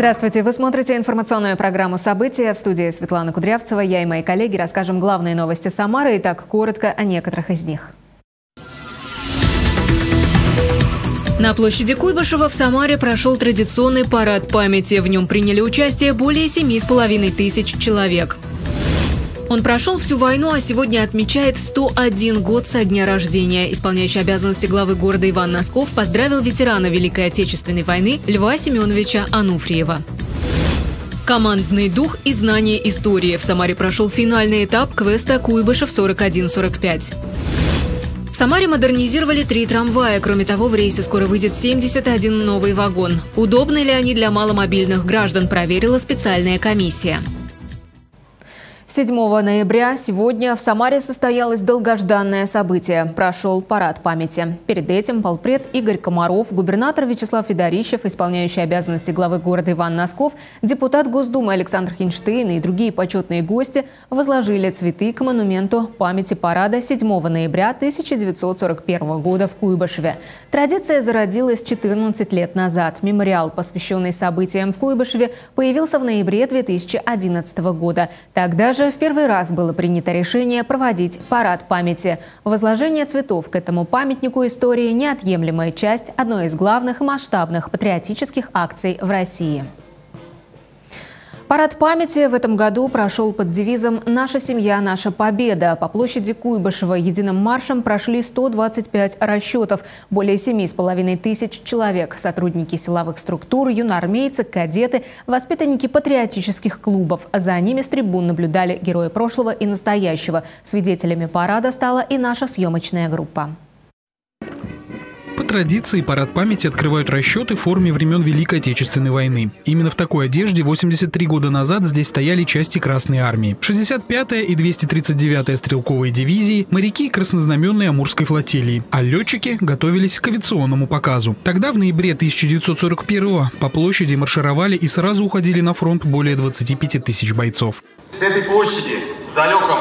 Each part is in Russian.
Здравствуйте. Вы смотрите информационную программу «События». В студии Светлана Кудрявцева. Я и мои коллеги расскажем главные новости Самары. И так коротко о некоторых из них. На площади Куйбышева в Самаре прошел традиционный парад памяти. В нем приняли участие более семи с половиной тысяч человек. Он прошел всю войну, а сегодня отмечает 101 год со дня рождения. Исполняющий обязанности главы города Иван Носков поздравил ветерана Великой Отечественной войны Льва Семеновича Ануфриева. Командный дух и знание истории. В Самаре прошел финальный этап квеста «Куйбышев 4145». В Самаре модернизировали три трамвая. Кроме того, в рейсе скоро выйдет 71 новый вагон. Удобны ли они для маломобильных граждан, проверила специальная комиссия. 7 ноября сегодня в Самаре состоялось долгожданное событие. Прошел парад памяти. Перед этим полпред Игорь Комаров, губернатор Вячеслав Федорищев, исполняющий обязанности главы города Иван Носков, депутат Госдумы Александр Хинштейн и другие почетные гости возложили цветы к монументу памяти парада 7 ноября 1941 года в Куйбышеве. Традиция зародилась 14 лет назад. Мемориал, посвященный событиям в Куйбышеве, появился в ноябре 2011 года. Тогда же же в первый раз было принято решение проводить парад памяти. Возложение цветов к этому памятнику истории – неотъемлемая часть одной из главных масштабных патриотических акций в России. Парад памяти в этом году прошел под девизом «Наша семья – наша победа». По площади Куйбышева единым маршем прошли 125 расчетов. Более 7,5 тысяч человек. Сотрудники силовых структур, юноармейцы, кадеты, воспитанники патриотических клубов. За ними с трибун наблюдали герои прошлого и настоящего. Свидетелями парада стала и наша съемочная группа традиции парад памяти открывают расчеты в форме времен Великой Отечественной войны. Именно в такой одежде 83 года назад здесь стояли части Красной Армии. 65-я и 239-я стрелковые дивизии, моряки и краснознаменные Амурской флотилии, а летчики готовились к авиационному показу. Тогда, в ноябре 1941 по площади маршировали и сразу уходили на фронт более 25 тысяч бойцов. С этой площади в далеком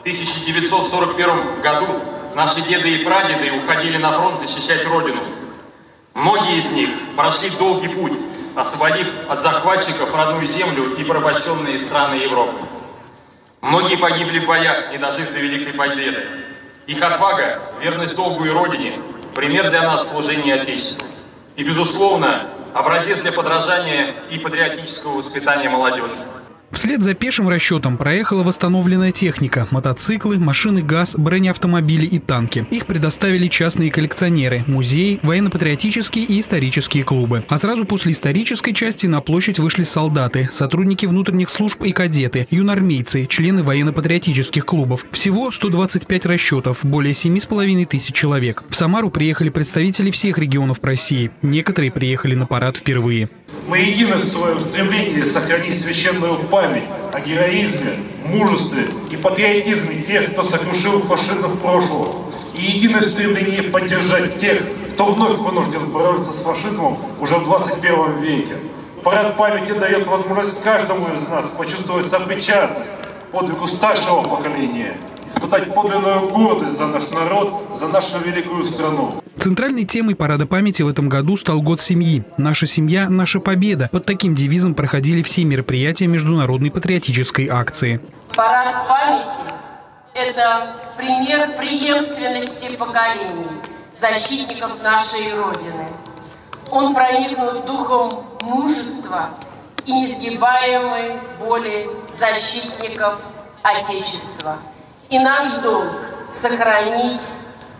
1941 году Наши деды и прадеды уходили на фронт защищать Родину. Многие из них прошли долгий путь, освободив от захватчиков родную землю и порабощенные страны Европы. Многие погибли в боях, не дожив до Великой Победы. Их отвага, верность долгу и Родине – пример для нас служения Отечеству. И, безусловно, образец для подражания и патриотического воспитания молодежи. Вслед за пешим расчетом проехала восстановленная техника – мотоциклы, машины ГАЗ, бронеавтомобили и танки. Их предоставили частные коллекционеры, музеи, военно-патриотические и исторические клубы. А сразу после исторической части на площадь вышли солдаты, сотрудники внутренних служб и кадеты, юнармейцы, члены военно-патриотических клубов. Всего 125 расчетов, более 7,5 тысяч человек. В Самару приехали представители всех регионов России. Некоторые приехали на парад впервые. Мы едины в своем стремлении сохранить священную память о героизме, мужестве и патриотизме тех, кто сокрушил фашизм прошлого, и едины в стремлении поддержать тех, кто вновь вынужден бороться с фашизмом уже в 21 веке. Парад памяти дает возможность каждому из нас почувствовать сопричастность подвигу старшего поколения, испытать подлинную гордость за наш народ, за нашу великую страну. Центральной темой парада памяти в этом году стал год семьи. «Наша семья – наша победа». Под таким девизом проходили все мероприятия международной патриотической акции. Парад памяти – это пример преемственности поколений, защитников нашей Родины. Он проникнут духом мужества и несгибаемой воли защитников Отечества. И наш долг – сохранить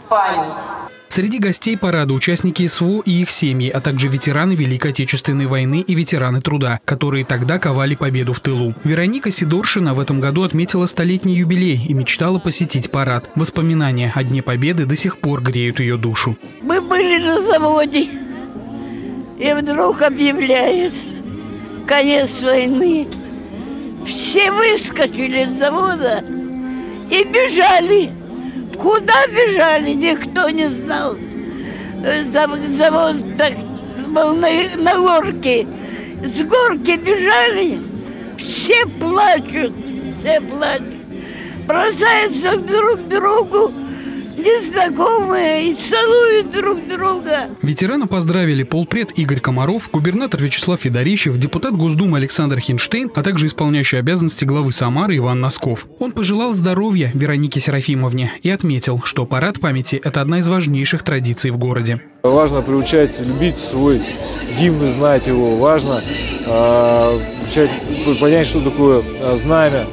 память. Среди гостей парада участники СВО и их семьи, а также ветераны Великой Отечественной войны и ветераны труда, которые тогда ковали победу в тылу. Вероника Сидоршина в этом году отметила столетний юбилей и мечтала посетить парад. Воспоминания о Дне Победы до сих пор греют ее душу. Мы были на заводе, и вдруг объявляют конец войны. Все выскочили с завода и бежали Куда бежали, никто не знал. Завоз так был на, на горке. С горки бежали, все плачут, все плачут. Бросаются друг к другу, незнакомые и целуют друг друга. Ветерана поздравили полпред Игорь Комаров, губернатор Вячеслав Федорищев, депутат Госдумы Александр Хинштейн, а также исполняющий обязанности главы Самары Иван Носков. Он пожелал здоровья Веронике Серафимовне и отметил, что парад памяти – это одна из важнейших традиций в городе. Важно приучать любить свой гимн, знать его. Важно э, понять, что такое а, знамя,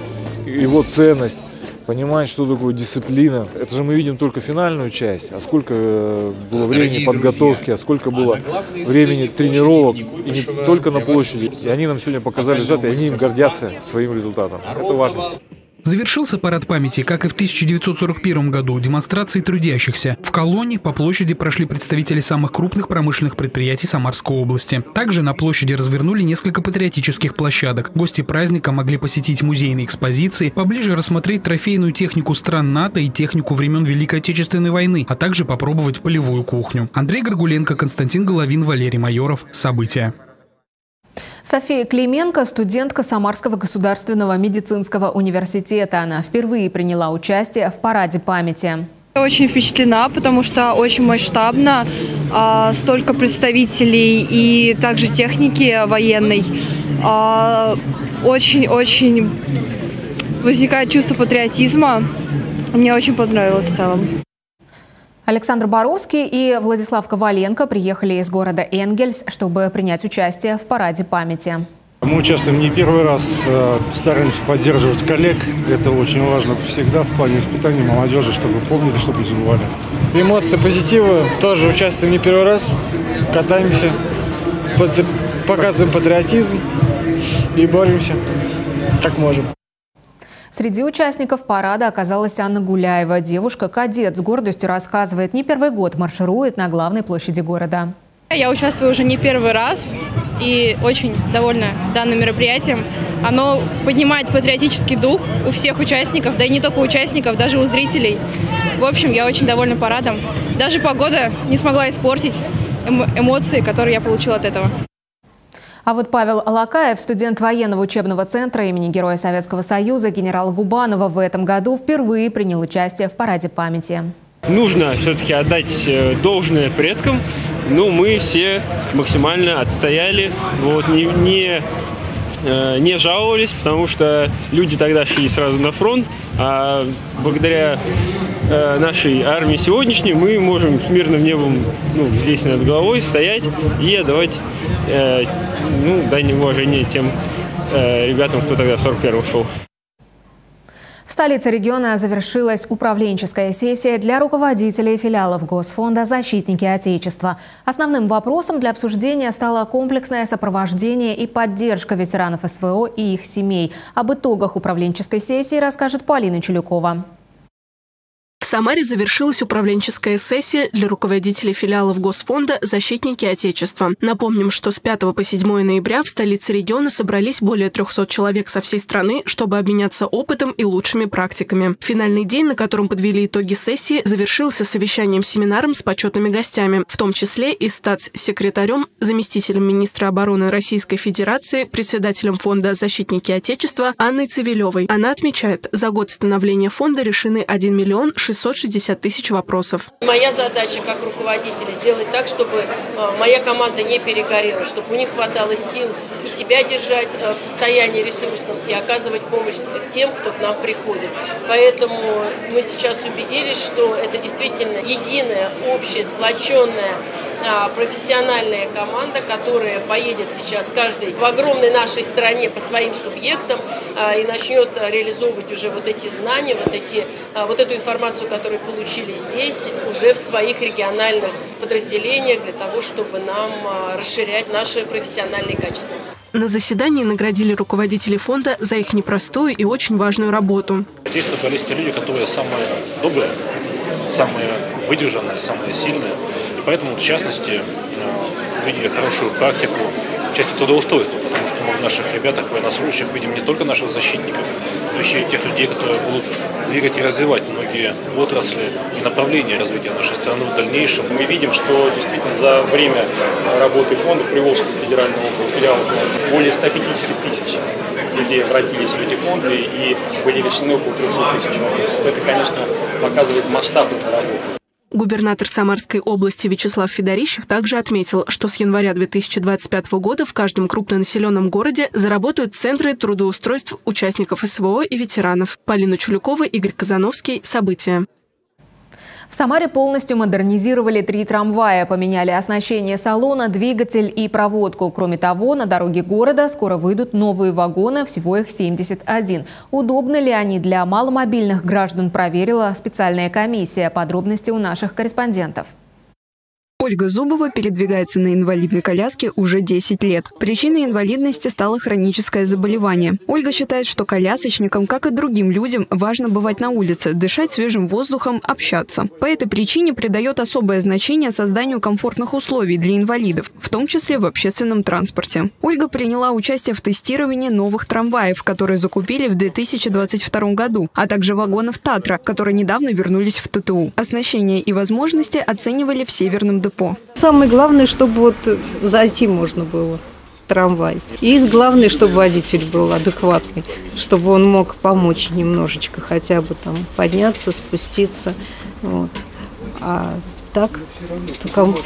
его ценность понимать, что такое дисциплина. Это же мы видим только финальную часть, а сколько э, было времени подготовки, а сколько было времени тренировок, и не только на площади. И они нам сегодня показали результат, и они им гордятся своим результатом. Это важно. Завершился парад памяти, как и в 1941 году, демонстрацией трудящихся. В колонне по площади прошли представители самых крупных промышленных предприятий Самарской области. Также на площади развернули несколько патриотических площадок. Гости праздника могли посетить музейные экспозиции, поближе рассмотреть трофейную технику стран НАТО и технику времен Великой Отечественной войны, а также попробовать полевую кухню. Андрей Горгуленко, Константин Головин, Валерий Майоров. События. София Клименко – студентка Самарского государственного медицинского университета. Она впервые приняла участие в параде памяти. Очень впечатлена, потому что очень масштабно, а, столько представителей и также техники военной. А, очень-очень возникает чувство патриотизма. Мне очень понравилось в целом. Александр Боровский и Владислав Коваленко приехали из города Энгельс, чтобы принять участие в параде памяти. Мы участвуем не первый раз, э, стараемся поддерживать коллег. Это очень важно всегда в плане воспитания молодежи, чтобы помнили, чтобы не забывали. Эмоции, позитивы. Тоже участвуем не первый раз. Катаемся, показываем патриотизм и боремся как можем. Среди участников парада оказалась Анна Гуляева. Девушка-кадет с гордостью рассказывает, не первый год марширует на главной площади города. Я участвую уже не первый раз и очень довольна данным мероприятием. Оно поднимает патриотический дух у всех участников, да и не только участников, даже у зрителей. В общем, я очень довольна парадом. Даже погода не смогла испортить эмоции, которые я получила от этого. А вот Павел Алакаев, студент военного учебного центра имени Героя Советского Союза генерала Губанова, в этом году впервые принял участие в параде памяти. Нужно все-таки отдать э, должное предкам. Ну, мы все максимально отстояли. Вот, не, не не жаловались, потому что люди тогда шли сразу на фронт, а благодаря э, нашей армии сегодняшней мы можем с мирным небом ну, здесь над головой стоять и отдавать э, ну, дань уважения тем ребятам, кто тогда в 41-м шел. Столице региона завершилась управленческая сессия для руководителей филиалов Госфонда «Защитники Отечества». Основным вопросом для обсуждения стало комплексное сопровождение и поддержка ветеранов СВО и их семей. Об итогах управленческой сессии расскажет Полина Челюкова. В Самаре завершилась управленческая сессия для руководителей филиалов Госфонда «Защитники Отечества». Напомним, что с 5 по 7 ноября в столице региона собрались более 300 человек со всей страны, чтобы обменяться опытом и лучшими практиками. Финальный день, на котором подвели итоги сессии, завершился совещанием-семинаром с почетными гостями, в том числе и статс-секретарем, заместителем министра обороны Российской Федерации, председателем фонда «Защитники Отечества» Анной Цивилевой. Она отмечает, за год становления фонда решены 1 миллион 600 660 тысяч вопросов. Моя задача как руководителя сделать так, чтобы э, моя команда не перегорела, чтобы у них хватало сил и себя держать э, в состоянии ресурсном и оказывать помощь тем, кто к нам приходит. Поэтому мы сейчас убедились, что это действительно единая, общая, сплоченная а, профессиональная команда, которая поедет сейчас каждый в огромной нашей стране по своим субъектам а, и начнет реализовывать уже вот эти знания, вот, эти, а, вот эту информацию, которую получили здесь, уже в своих региональных подразделениях для того, чтобы нам расширять наши профессиональные качества. На заседании наградили руководителей фонда за их непростую и очень важную работу. Здесь собрались те люди, которые самые добрые, самые выдержанные, самые сильные. И поэтому, в частности, э, видели хорошую практику части трудоустройства, потому что мы в наших ребятах, военнослужащих, видим не только наших защитников, но еще и тех людей, которые будут двигать и развивать многие отрасли и направления развития нашей страны в дальнейшем. Мы видим, что действительно за время работы фонда федеральном округе филиалов более 150 тысяч людей обратились в эти фонды и были решены около 300 тысяч вопросов. Это, конечно, показывает масштаб этой работы. Губернатор Самарской области Вячеслав Федорищев также отметил, что с января 2025 года в каждом крупнонаселенном городе заработают центры трудоустройств участников СВО и ветеранов. Полина Чулюкова, Игорь Казановский. События. В Самаре полностью модернизировали три трамвая, поменяли оснащение салона, двигатель и проводку. Кроме того, на дороге города скоро выйдут новые вагоны, всего их 71. Удобны ли они для маломобильных граждан, проверила специальная комиссия. Подробности у наших корреспондентов. Ольга Зубова передвигается на инвалидной коляске уже 10 лет. Причиной инвалидности стало хроническое заболевание. Ольга считает, что колясочникам, как и другим людям, важно бывать на улице, дышать свежим воздухом, общаться. По этой причине придает особое значение созданию комфортных условий для инвалидов, в том числе в общественном транспорте. Ольга приняла участие в тестировании новых трамваев, которые закупили в 2022 году, а также вагонов «Татра», которые недавно вернулись в ТТУ. Оснащение и возможности оценивали в Северном депо. Самое главное, чтобы вот зайти можно было в трамвай. И главное, чтобы водитель был адекватный, чтобы он мог помочь немножечко, хотя бы там подняться, спуститься. Вот. А так,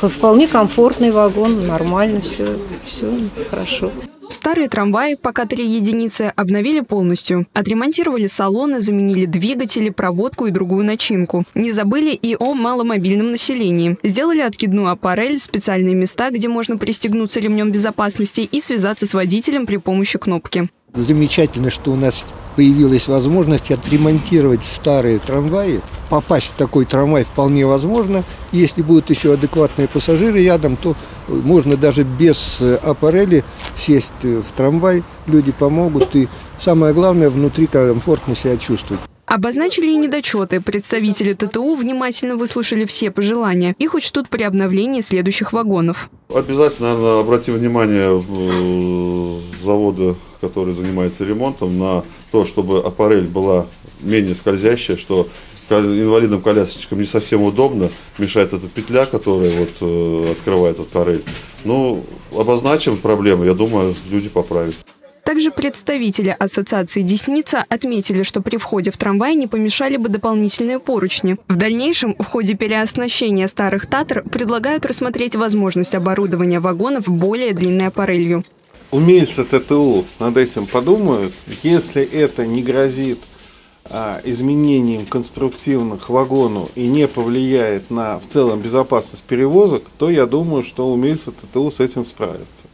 вполне комфортный вагон, нормально все, все хорошо. Старые трамваи, пока три единицы, обновили полностью. Отремонтировали салоны, заменили двигатели, проводку и другую начинку. Не забыли и о маломобильном населении. Сделали откидную аппарель, специальные места, где можно пристегнуться ремнем безопасности и связаться с водителем при помощи кнопки. Замечательно, что у нас появилась возможность отремонтировать старые трамваи. Попасть в такой трамвай вполне возможно. Если будут еще адекватные пассажиры рядом, то можно даже без э, аппарели сесть э, в трамвай, люди помогут. И самое главное, внутри комфортно себя чувствовать. Обозначили и недочеты. Представители ТТУ внимательно выслушали все пожелания. Их учтут при обновлении следующих вагонов. Обязательно, наверное, обратим внимание э, завода, который занимается ремонтом, на то, чтобы аппарель была менее скользящая, что инвалидным колясочкам не совсем удобно, мешает эта петля, которая вот э, открывает этот аппарель. Ну, обозначим проблему, я думаю, люди поправят. Также представители Ассоциации «Десница» отметили, что при входе в трамвай не помешали бы дополнительные поручни. В дальнейшем, в ходе переоснащения старых «Татр» предлагают рассмотреть возможность оборудования вагонов более длинной аппарелью. Умельцы ТТУ над этим подумают. Если это не грозит а, изменением конструктивных вагону и не повлияет на в целом безопасность перевозок, то я думаю, что умельцы ТТУ с этим справятся.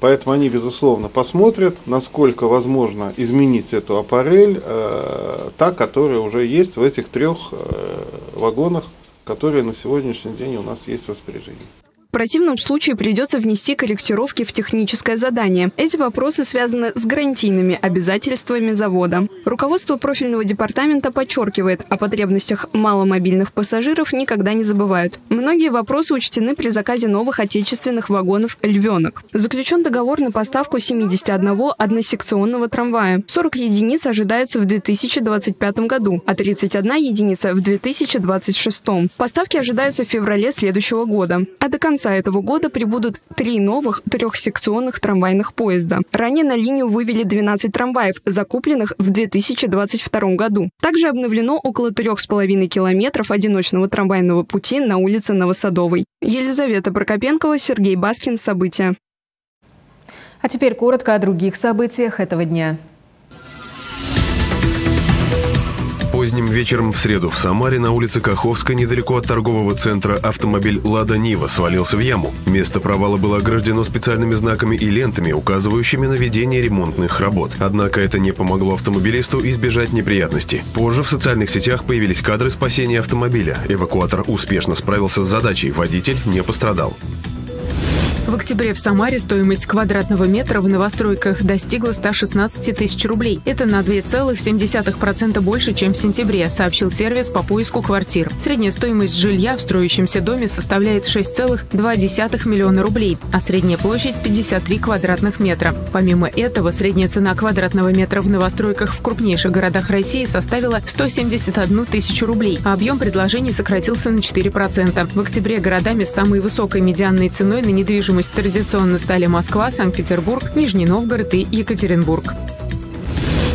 Поэтому они, безусловно, посмотрят, насколько возможно изменить эту аппарель, э, та, которая уже есть в этих трех э, вагонах, которые на сегодняшний день у нас есть в распоряжении противном случае придется внести корректировки в техническое задание. Эти вопросы связаны с гарантийными обязательствами завода. Руководство профильного департамента подчеркивает, о потребностях маломобильных пассажиров никогда не забывают. Многие вопросы учтены при заказе новых отечественных вагонов «Львенок». Заключен договор на поставку 71 односекционного трамвая. 40 единиц ожидаются в 2025 году, а 31 единица в 2026. Поставки ожидаются в феврале следующего года. А до конца конца этого года прибудут три новых трехсекционных трамвайных поезда. Ранее на линию вывели 12 трамваев, закупленных в 2022 году. Также обновлено около 3,5 километров одиночного трамвайного пути на улице Новосадовой. Елизавета Прокопенкова, Сергей Баскин. События. А теперь коротко о других событиях этого дня. Поздним вечером в среду в Самаре на улице Каховской, недалеко от торгового центра, автомобиль «Лада Нива» свалился в яму. Место провала было ограждено специальными знаками и лентами, указывающими на ведение ремонтных работ. Однако это не помогло автомобилисту избежать неприятностей. Позже в социальных сетях появились кадры спасения автомобиля. Эвакуатор успешно справился с задачей, водитель не пострадал. В октябре в Самаре стоимость квадратного метра в новостройках достигла 116 тысяч рублей. Это на 2,7% больше, чем в сентябре, сообщил сервис по поиску квартир. Средняя стоимость жилья в строящемся доме составляет 6,2 миллиона рублей, а средняя площадь 53 квадратных метра. Помимо этого, средняя цена квадратного метра в новостройках в крупнейших городах России составила 171 тысячу рублей, а объем предложений сократился на 4%. В октябре городами с самой высокой медианной ценой на недвижимость недвижимость традиционно стали Москва, Санкт-Петербург, Нижний Новгород и Екатеринбург.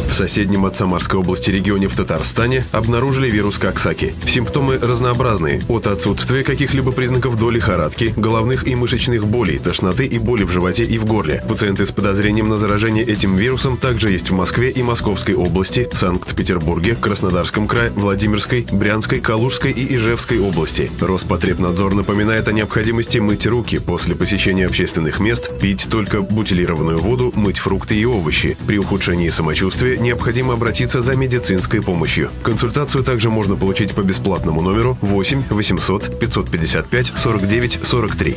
В соседнем от Самарской области регионе в Татарстане обнаружили вирус Коксаки. Симптомы разнообразные. От отсутствия каких-либо признаков до лихорадки, головных и мышечных болей, тошноты и боли в животе и в горле. Пациенты с подозрением на заражение этим вирусом также есть в Москве и Московской области, Санкт-Петербурге, Краснодарском крае, Владимирской, Брянской, Калужской и Ижевской области. Роспотребнадзор напоминает о необходимости мыть руки после посещения общественных мест, пить только бутилированную воду, мыть фрукты и овощи. При ухудшении самочувствия необходимо обратиться за медицинской помощью. Консультацию также можно получить по бесплатному номеру 8 800 555 49 43.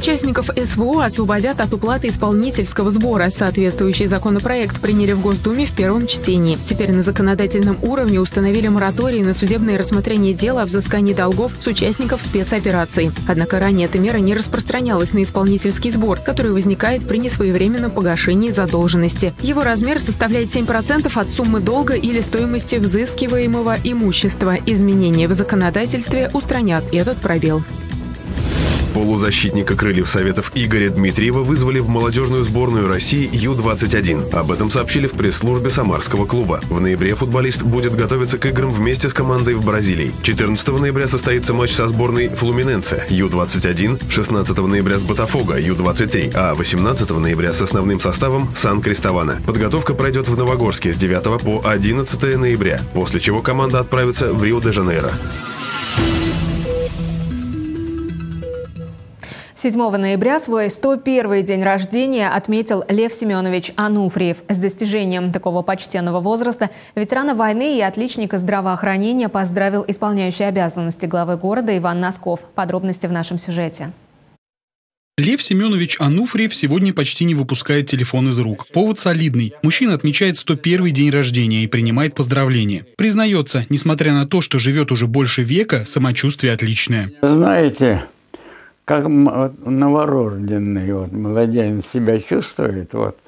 Участников СВО освободят от уплаты исполнительского сбора. Соответствующий законопроект приняли в Госдуме в первом чтении. Теперь на законодательном уровне установили мораторий на судебное рассмотрение дела о взыскании долгов с участников спецопераций. Однако ранее эта мера не распространялась на исполнительский сбор, который возникает при несвоевременном погашении задолженности. Его размер составляет 7% от суммы долга или стоимости взыскиваемого имущества. Изменения в законодательстве устранят этот пробел. Полузащитника крыльев Советов Игоря Дмитриева вызвали в молодежную сборную России Ю-21. Об этом сообщили в пресс-службе Самарского клуба. В ноябре футболист будет готовиться к играм вместе с командой в Бразилии. 14 ноября состоится матч со сборной Флуминенце Ю-21, 16 ноября с Ботафога Ю-23, а 18 ноября с основным составом Сан-Кристована. Подготовка пройдет в Новогорске с 9 по 11 ноября, после чего команда отправится в Рио-де-Жанейро. 7 ноября свой 101 день рождения отметил Лев Семенович Ануфриев. С достижением такого почтенного возраста ветерана войны и отличника здравоохранения поздравил исполняющий обязанности главы города Иван Носков. Подробности в нашем сюжете. Лев Семенович Ануфриев сегодня почти не выпускает телефон из рук. Повод солидный. Мужчина отмечает 101 день рождения и принимает поздравления. Признается, несмотря на то, что живет уже больше века, самочувствие отличное. Знаете, как новорожденный вот, младенец себя чувствует, вот.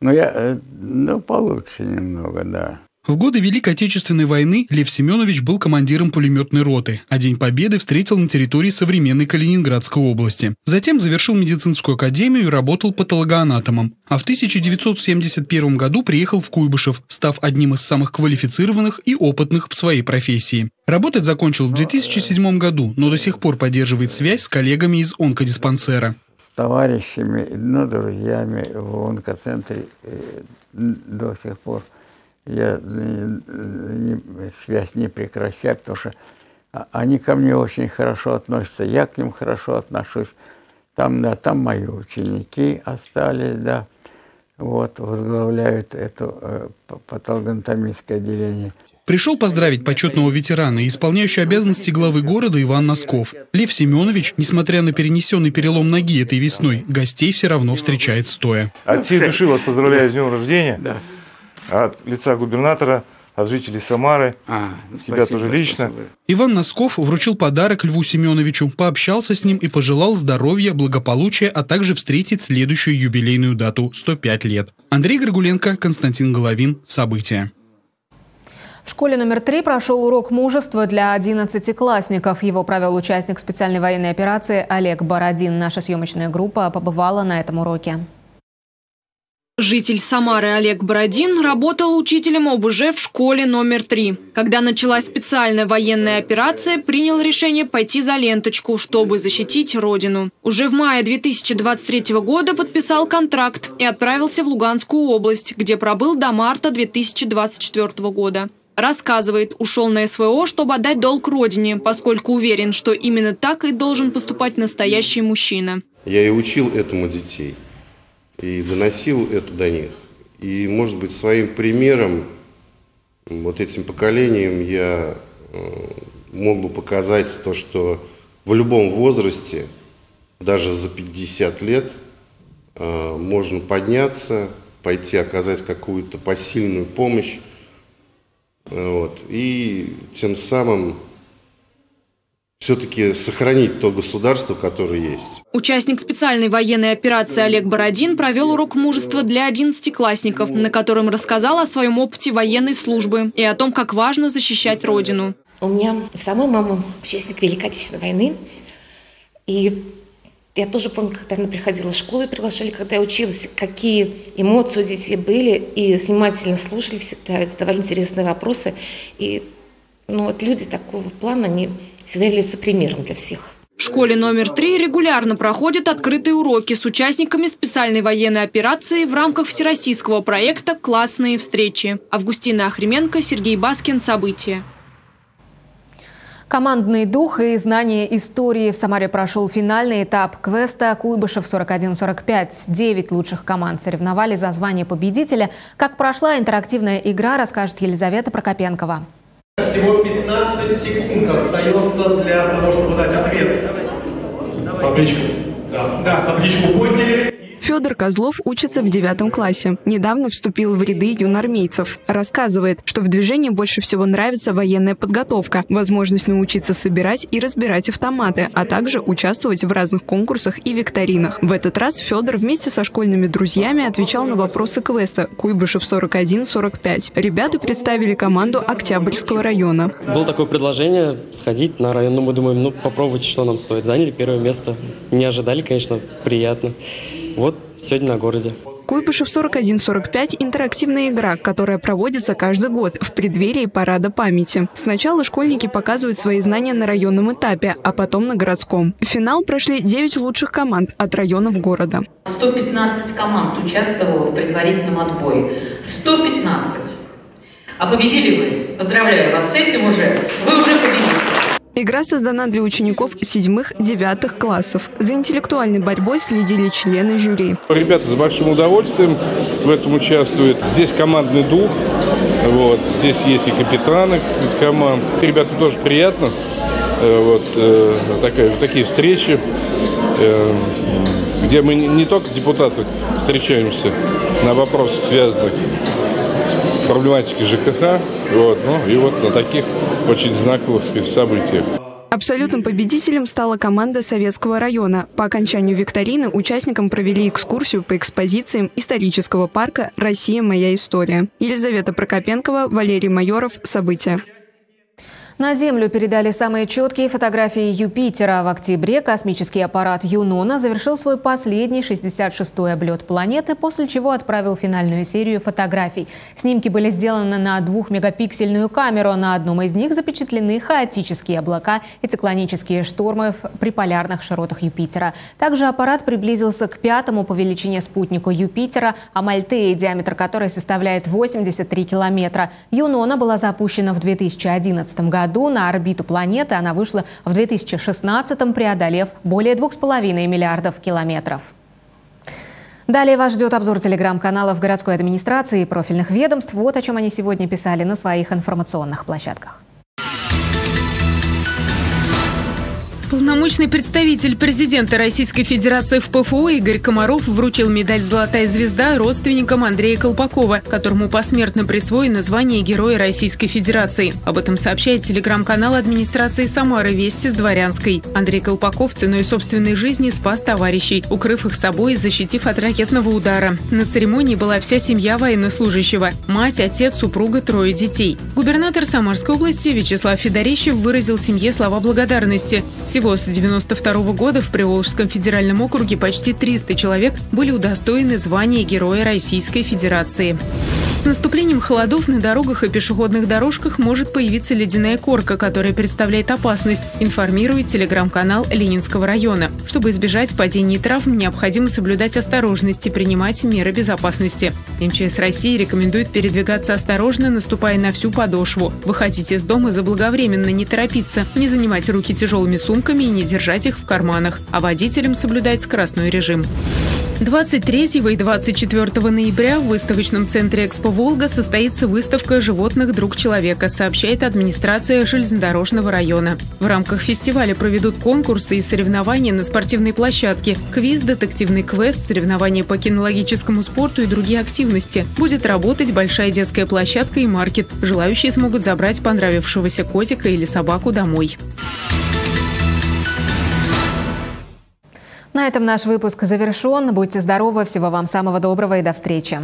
Но я, э, ну, получше немного, да. В годы Великой Отечественной войны Лев Семенович был командиром пулеметной роты, а День Победы встретил на территории современной Калининградской области. Затем завершил медицинскую академию и работал патологоанатомом. А в 1971 году приехал в Куйбышев, став одним из самых квалифицированных и опытных в своей профессии. Работать закончил в 2007 году, но до сих пор поддерживает связь с коллегами из онкодиспансера. Товарищами, ну, друзьями в онкоцентре э, до сих пор я не, связь не прекращаю, потому что они ко мне очень хорошо относятся, я к ним хорошо отношусь. Там, да, там мои ученики остались, да, вот, возглавляют это э, патологоанатомическое отделение. Пришел поздравить почетного ветерана и исполняющий обязанности главы города Иван Носков. Лев Семенович, несмотря на перенесенный перелом ноги этой весной, гостей все равно встречает стоя. От всей души вас поздравляю с днем рождения. Да от лица губернатора, от жителей Самары, а, ну, тебя тоже лично. Спасибо. Иван Носков вручил подарок Льву Семеновичу, пообщался с ним и пожелал здоровья, благополучия, а также встретить следующую юбилейную дату – 105 лет. Андрей Горгуленко, Константин Головин. События. В школе номер три прошел урок мужества для 11-классников. Его провел участник специальной военной операции Олег Бородин. Наша съемочная группа побывала на этом уроке. Житель Самары Олег Бородин работал учителем ОБЖ в школе номер три. Когда началась специальная военная операция, принял решение пойти за ленточку, чтобы защитить родину. Уже в мае 2023 года подписал контракт и отправился в Луганскую область, где пробыл до марта 2024 года. Рассказывает, ушел на СВО, чтобы отдать долг родине, поскольку уверен, что именно так и должен поступать настоящий мужчина. Я и учил этому детей – и доносил это до них. И, может быть, своим примером, вот этим поколением я э, мог бы показать то, что в любом возрасте, даже за 50 лет, э, можно подняться, пойти оказать какую-то посильную помощь, вот, и тем самым все-таки сохранить то государство, которое есть. Участник специальной военной операции Олег Бородин провел урок мужества для одиннадцатиклассников, на котором рассказал о своем опыте военной службы и о том, как важно защищать Родину. У меня самой мама участник Великой Отечественной войны. И Я тоже помню, когда она приходила в школу и приглашали, когда я училась, какие эмоции у детей были, и внимательно слушали всегда, задавали интересные вопросы. И ну, вот люди такого плана, они являются примером для всех. В школе номер три регулярно проходят открытые уроки с участниками специальной военной операции в рамках всероссийского проекта «Классные встречи». Августина Охременко, Сергей Баскин. События. Командный дух и знание истории в Самаре прошел финальный этап квеста «Куйбышев 41-45». Девять лучших команд соревновали за звание победителя. Как прошла интерактивная игра, расскажет Елизавета Прокопенкова. Всего 15 секунд остается для того, чтобы дать ответ. Табличку. Да, да, табличку подняли. Федор Козлов учится в девятом классе. Недавно вступил в ряды юнармейцев. Рассказывает, что в движении больше всего нравится военная подготовка, возможность научиться собирать и разбирать автоматы, а также участвовать в разных конкурсах и викторинах. В этот раз Федор вместе со школьными друзьями отвечал на вопросы квеста «Куйбышев 41-45». Ребята представили команду Октябрьского района. Было такое предложение сходить на район, но мы думаем, ну попробовать, что нам стоит. Заняли первое место. Не ожидали, конечно, приятно. Вот сегодня на городе. Куйбышев 41-45 – интерактивная игра, которая проводится каждый год в преддверии Парада памяти. Сначала школьники показывают свои знания на районном этапе, а потом на городском. В финал прошли 9 лучших команд от районов города. 115 команд участвовало в предварительном отборе. 115! А победили вы. Поздравляю вас с этим уже. Вы уже победили. Игра создана для учеников седьмых-девятых классов. За интеллектуальной борьбой следили члены жюри. Ребята с большим удовольствием в этом участвуют. Здесь командный дух, вот. здесь есть и капитаны команд. Ребятам тоже приятно. Э, вот, э, такая, такие встречи, э, где мы не только депутаты встречаемся на вопросах, связанных с проблематикой ЖКХ, вот, ну и вот на таких очень знаковых событиях. Абсолютным победителем стала команда Советского района. По окончанию викторины участникам провели экскурсию по экспозициям исторического парка «Россия. Моя история». Елизавета Прокопенкова, Валерий Майоров. События. На Землю передали самые четкие фотографии Юпитера. В октябре космический аппарат Юнона завершил свой последний 66-й облет планеты, после чего отправил финальную серию фотографий. Снимки были сделаны на двухмегапиксельную камеру. На одном из них запечатлены хаотические облака и циклонические штормы при полярных широтах Юпитера. Также аппарат приблизился к пятому по величине спутнику Юпитера, Амальтеи, диаметр которой составляет 83 километра. Юнона была запущена в 2011 году году на орбиту планеты она вышла в 2016 преодолев более 2,5 миллиардов километров. Далее вас ждет обзор телеграм-каналов городской администрации и профильных ведомств. Вот о чем они сегодня писали на своих информационных площадках. Полномочный представитель президента Российской Федерации в ПФО Игорь Комаров вручил медаль «Золотая звезда» родственникам Андрея Колпакова, которому посмертно присвоено звание Героя Российской Федерации. Об этом сообщает телеграм-канал администрации Самары «Вести с Дворянской». Андрей Колпаков ценой собственной жизни спас товарищей, укрыв их собой и защитив от ракетного удара. На церемонии была вся семья военнослужащего – мать, отец, супруга, трое детей. Губернатор Самарской области Вячеслав Федорищев выразил семье слова благодарности. Всего всего с 1992 года в Приволжском федеральном округе почти 300 человек были удостоены звания Героя Российской Федерации. С наступлением холодов на дорогах и пешеходных дорожках может появиться ледяная корка, которая представляет опасность, информирует телеграм-канал Ленинского района. Чтобы избежать падений и травм, необходимо соблюдать осторожность и принимать меры безопасности. МЧС России рекомендует передвигаться осторожно, наступая на всю подошву. Выходить из дома заблаговременно, не торопиться, не занимать руки тяжелыми сумками сумками и не держать их в карманах, а водителям соблюдать скоростной режим. 23 и 24 ноября в выставочном центре «Экспо Волга» состоится выставка животных «Друг человека», сообщает администрация железнодорожного района. В рамках фестиваля проведут конкурсы и соревнования на спортивной площадке, квиз, детективный квест, соревнования по кинологическому спорту и другие активности. Будет работать большая детская площадка и маркет. Желающие смогут забрать понравившегося котика или собаку домой. На этом наш выпуск завершен. Будьте здоровы, всего вам самого доброго и до встречи.